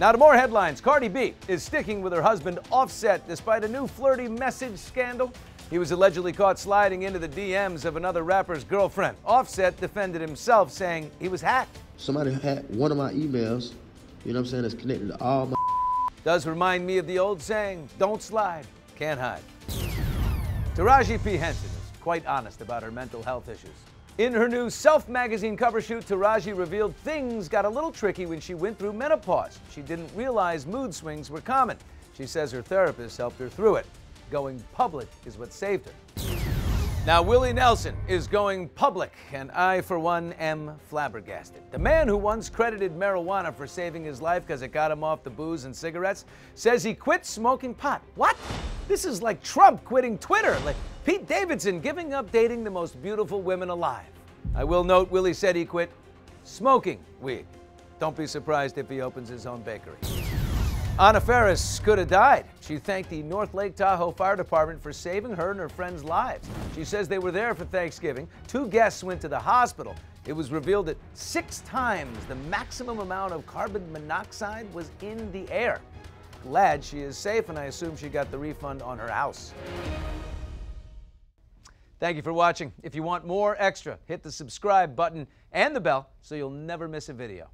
Now to more headlines. Cardi B is sticking with her husband Offset despite a new flirty message scandal. He was allegedly caught sliding into the DMs of another rapper's girlfriend. Offset defended himself, saying he was hacked. Somebody had one of my emails, you know what I'm saying, that's connected to all my. Does remind me of the old saying, don't slide, can't hide. Taraji P. Henson is quite honest about her mental health issues. In her new Self magazine cover shoot, Taraji revealed things got a little tricky when she went through menopause. She didn't realize mood swings were common. She says her therapist helped her through it. Going public is what saved her. Now, Willie Nelson is going public, and I, for one, am flabbergasted. The man who once credited marijuana for saving his life because it got him off the booze and cigarettes says he quit smoking pot. What? This is like Trump quitting Twitter, like Pete Davidson giving up dating the most beautiful women alive. I will note Willie said he quit smoking weed. Don't be surprised if he opens his own bakery. Anna Faris could have died. She thanked the North Lake Tahoe Fire Department for saving her and her friends' lives. She says they were there for Thanksgiving. Two guests went to the hospital. It was revealed that six times the maximum amount of carbon monoxide was in the air. Glad she is safe, and I assume she got the refund on her house. Thank you for watching. If you want more extra, hit the subscribe button and the bell so you'll never miss a video.